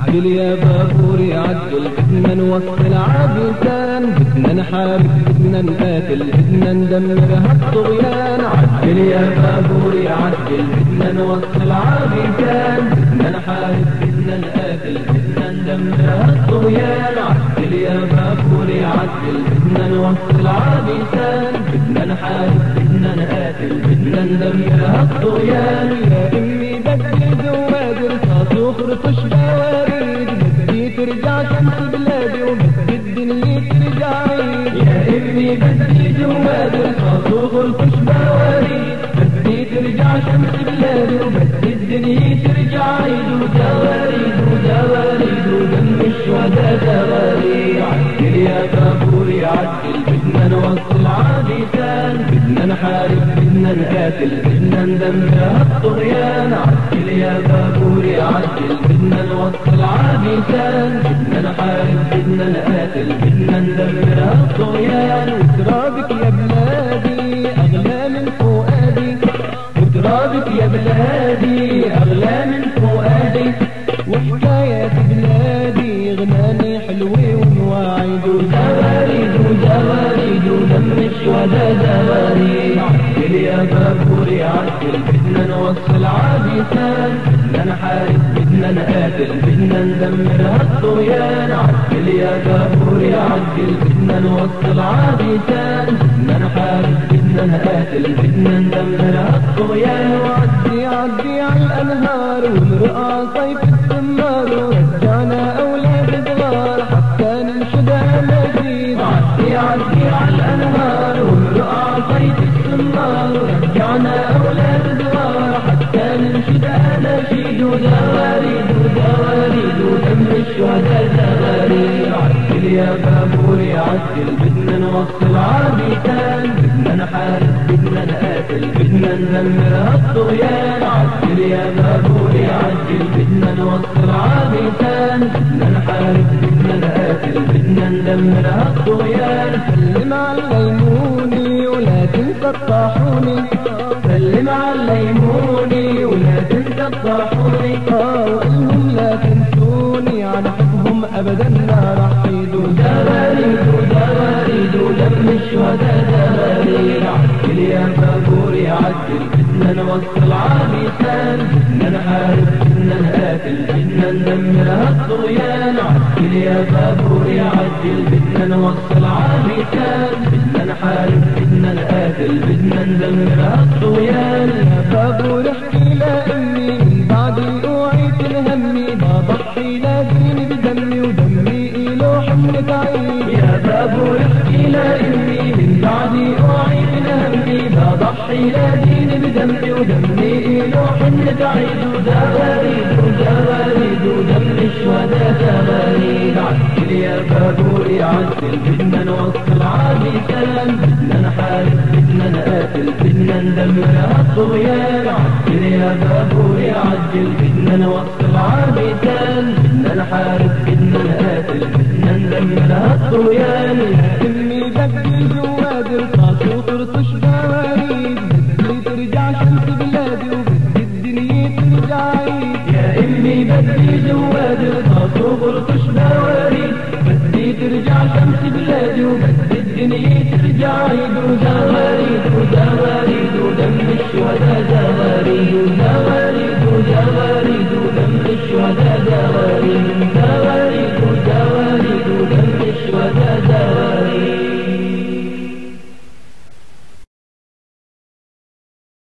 عدل يا بابوري عدل بدنا نوصل عابسان بدنا نحارب بدنا نقاتل بدنا ندمر هالطغيان. عدل يا بابوري عدل بدنا نوصل عابسان بدنا نحارب بدنا نقاتل بدنا ندمر هالطغيان. عدل يا بابوري عدل بدنا نوصل عابسان بدنا نحارب بدنا نقاتل بدنا ندمر هالطغيان. يا أمي بدل زواد رصاص وخرطش بواريد شمس بلادي يا بدي ترجع شمس بلادي وبدي الدنيا ترجع عيد وزواريد وزواريد ودم الشهداء زواريد نقاتل بدنا ندمر هالطغيان عدل يا بابوري عدل بدنا نوصل عابسان بدنا نحارب بدنا نقاتل بدنا ندمر هالطغيان وترابك يا بلادي أغلى من فؤادي. وترابك يا بلادي أغلى من فؤادي. وحكايات بلادي غناني حلوة ونواعد بدنا نوصل عابسان بدنا نحارب بدنا نقاتل بدنا ندمر هالطغيان. عدل يا بابوري عدل بدنا نوصل عابسان بدنا نحارب بدنا نقاتل بدنا ندمر هالطغيان. وعدي عدي على الأنهار ونرقع صيف الثمار يا بابوري عدل بدنا نوصل عابسان بدنا نحارب بدنا نقاتل. بدنا ندمر هالطغيان عدل يا بابوري عدل بدنا نوصل عابسان بدنا نحارب بدنا نقاتل. بدنا ندمر هالطغيان سلم على الليموني ولا تنسى الطاحوني. سلم على الليموني ولا تنسى الطاحوني. آه وقلهم لا تنسوني. عن حبهم ابدا. ودم الشهداء زواريد عدل يا بابوري عدل بدنا نوصل عابسان بدنا نحارب بدنا نقاتل بدنا ندمر هالطغيان يا بابوري عدل بدنا نوصل عابسان بدنا نحارب بدنا نقاتل بدنا ندمر هالطغيان يا بابور احكي لامي من بعد اوعيت الهمي بضحي لديني بدمي الهمي بضحي لديني بدمي ودمي إله حملة عيد وزواريد وزواريد ودم الشهداء زواريد عدل يا بابوري عدل بدنا نوصل عابسان بدنا نحارب بدنا نقاتل بدنا ندمر هالطغيان عدل يا بابوري عدل بدنا نوصل عابسان بدنا نحارب بدنا نقاتل بدنا ندمر هالطغيان ترجع شمس بلادي وبدي الدنيا ترجع عيد وزواريد